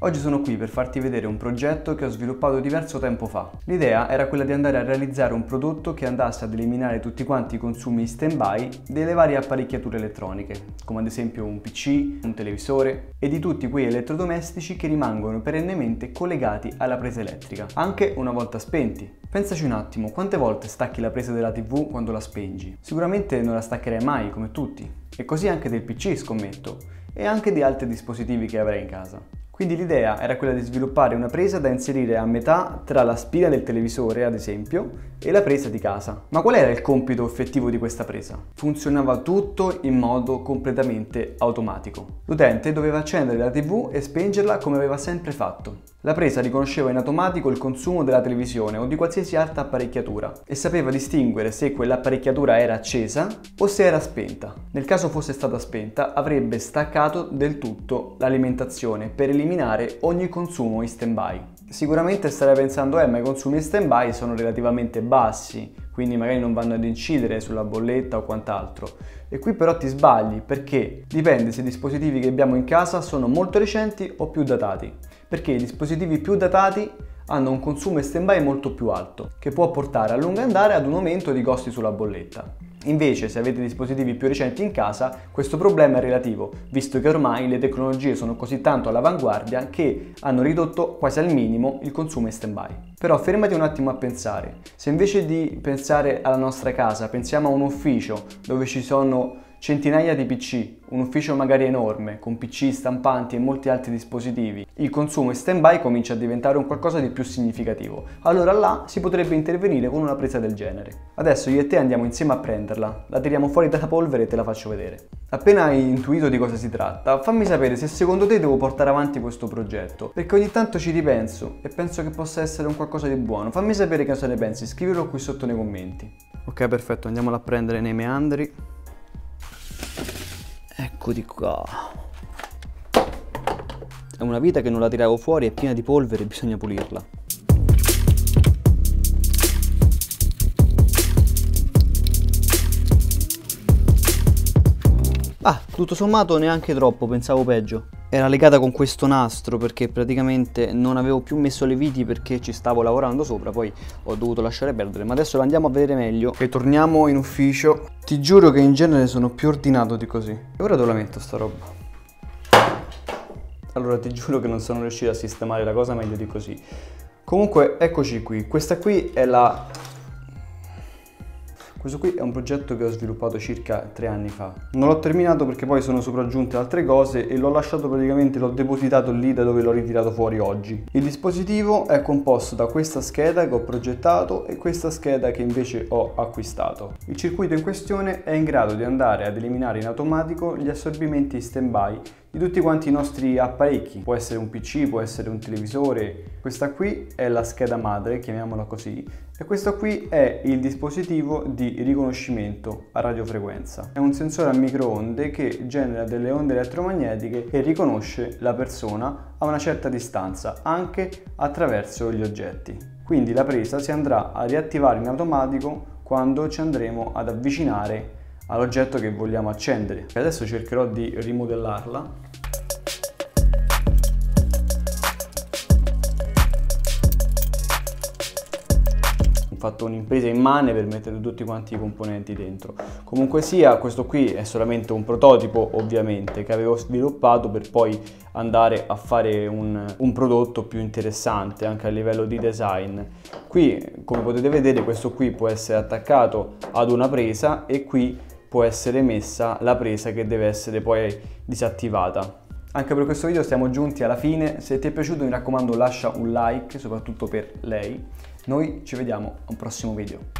Oggi sono qui per farti vedere un progetto che ho sviluppato diverso tempo fa. L'idea era quella di andare a realizzare un prodotto che andasse ad eliminare tutti quanti i consumi stand-by delle varie apparecchiature elettroniche, come ad esempio un PC, un televisore e di tutti quei elettrodomestici che rimangono perennemente collegati alla presa elettrica, anche una volta spenti. Pensaci un attimo, quante volte stacchi la presa della TV quando la spengi? Sicuramente non la staccherai mai, come tutti. E così anche del PC, scommetto, e anche di altri dispositivi che avrai in casa. Quindi l'idea era quella di sviluppare una presa da inserire a metà tra la spina del televisore, ad esempio, e la presa di casa. Ma qual era il compito effettivo di questa presa? Funzionava tutto in modo completamente automatico. L'utente doveva accendere la TV e spengerla come aveva sempre fatto. La presa riconosceva in automatico il consumo della televisione o di qualsiasi altra apparecchiatura e sapeva distinguere se quell'apparecchiatura era accesa o se era spenta. Nel caso fosse stata spenta avrebbe staccato del tutto l'alimentazione per eliminare ogni consumo in stand-by. Sicuramente starei pensando, eh, ma i consumi in stand-by sono relativamente bassi, quindi magari non vanno ad incidere sulla bolletta o quant'altro. E qui però ti sbagli perché dipende se i dispositivi che abbiamo in casa sono molto recenti o più datati. Perché i dispositivi più datati hanno un consumo stand-by molto più alto, che può portare a lungo andare ad un aumento di costi sulla bolletta. Invece se avete dispositivi più recenti in casa questo problema è relativo, visto che ormai le tecnologie sono così tanto all'avanguardia che hanno ridotto quasi al minimo il consumo in stand-by. Però fermati un attimo a pensare, se invece di pensare alla nostra casa pensiamo a un ufficio dove ci sono centinaia di PC, un ufficio magari enorme, con PC, stampanti e molti altri dispositivi, il consumo in stand-by comincia a diventare un qualcosa di più significativo. Allora là si potrebbe intervenire con una presa del genere. Adesso io e te andiamo insieme a prenderla, la tiriamo fuori dalla polvere e te la faccio vedere. Appena hai intuito di cosa si tratta, fammi sapere se secondo te devo portare avanti questo progetto, perché ogni tanto ci ripenso e penso che possa essere un qualcosa di buono. Fammi sapere cosa ne pensi, scrivilo qui sotto nei commenti. Ok, perfetto, andiamola a prendere nei meandri. Eccoti qua. È una vita che non la tiravo fuori, è piena di polvere, bisogna pulirla. Ah, tutto sommato neanche troppo, pensavo peggio. Era legata con questo nastro perché praticamente non avevo più messo le viti perché ci stavo lavorando sopra, poi ho dovuto lasciare perdere, ma adesso la andiamo a vedere meglio. E torniamo in ufficio ti giuro che in genere sono più ordinato di così. E ora dove la metto sta roba? Allora ti giuro che non sono riuscito a sistemare la cosa meglio di così. Comunque eccoci qui, questa qui è la questo qui è un progetto che ho sviluppato circa tre anni fa. Non l'ho terminato perché poi sono sopraggiunte altre cose e l'ho lasciato praticamente, l'ho depositato lì da dove l'ho ritirato fuori oggi. Il dispositivo è composto da questa scheda che ho progettato e questa scheda che invece ho acquistato. Il circuito in questione è in grado di andare ad eliminare in automatico gli assorbimenti stand-by di tutti quanti i nostri apparecchi. Può essere un PC, può essere un televisore. Questa qui è la scheda madre, chiamiamola così, e questo qui è il dispositivo di riconoscimento a radiofrequenza. È un sensore a microonde che genera delle onde elettromagnetiche e riconosce la persona a una certa distanza, anche attraverso gli oggetti. Quindi la presa si andrà a riattivare in automatico quando ci andremo ad avvicinare all'oggetto che vogliamo accendere. Adesso cercherò di rimodellarla fatto un'impresa immane per mettere tutti quanti i componenti dentro. Comunque sia, questo qui è solamente un prototipo ovviamente che avevo sviluppato per poi andare a fare un, un prodotto più interessante anche a livello di design. Qui, come potete vedere, questo qui può essere attaccato ad una presa e qui può essere messa la presa che deve essere poi disattivata. Anche per questo video siamo giunti alla fine, se ti è piaciuto mi raccomando lascia un like, soprattutto per lei. Noi ci vediamo a un prossimo video.